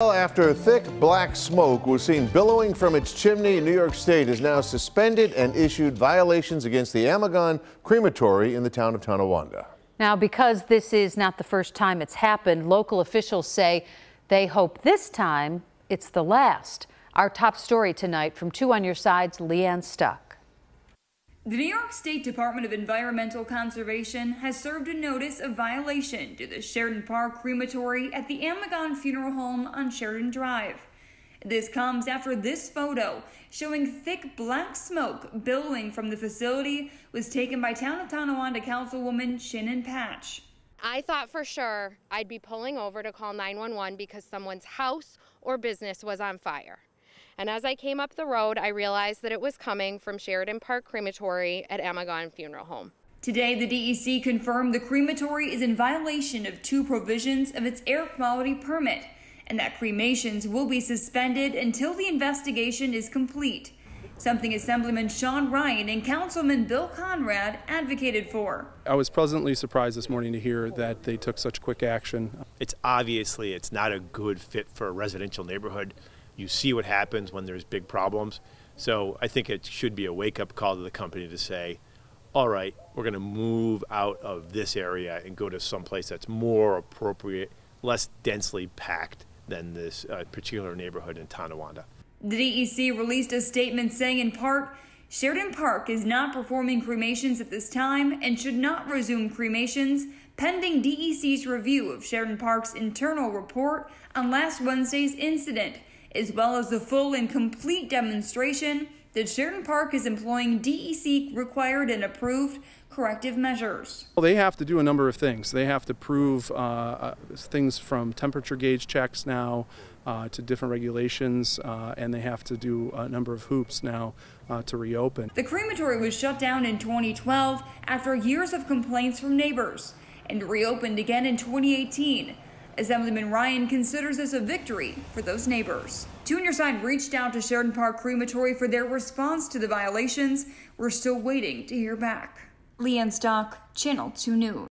Well, after thick black smoke was seen billowing from its chimney, New York State has now suspended and issued violations against the Amigone crematory in the town of Tonawanda. Now, because this is not the first time it's happened, local officials say they hope this time it's the last. Our top story tonight from Two on Your Side's Leanne Stuck. The New York State Department of Environmental Conservation has served a notice of violation to the Sheridan Park crematory at the Amigone Funeral Home on Sheridan Drive. This comes after this photo showing thick black smoke billowing from the facility was taken by Town of Tonawanda Councilwoman Shannon Patch. I thought for sure I'd be pulling over to call 911 because someone's house or business was on fire. And as I came up the road, I realized that it was coming from Sheridan Park Crematory at Amigone Funeral Home. Today, the DEC confirmed the crematory is in violation of two provisions of its air quality permit and that cremations will be suspended until the investigation is complete. Something Assemblyman Sean Ryan and Councilman Bill Conrad advocated for. I was pleasantly surprised this morning to hear that they took such quick action. It's obviously it's not a good fit for a residential neighborhood. You see what happens when there's big problems. So I think it should be a wake up call to the company to say, all right, we're going to move out of this area and go to someplace that's more appropriate, less densely packed than this uh, particular neighborhood in Tonawanda. The DEC released a statement saying, in part, Sheridan Park is not performing cremations at this time and should not resume cremations pending DEC's review of Sheridan Park's internal report on last Wednesday's incident as well as the full and complete demonstration that Sheridan Park is employing DEC required and approved corrective measures. Well, they have to do a number of things. They have to prove uh, uh, things from temperature gauge checks now uh, to different regulations, uh, and they have to do a number of hoops now uh, to reopen. The crematory was shut down in 2012 after years of complaints from neighbors and reopened again in 2018. Assemblyman Ryan considers this a victory for those neighbors. Two Your Side reached out to Sheridan Park Crematory for their response to the violations. We're still waiting to hear back. Leanne Stock, Channel 2 News.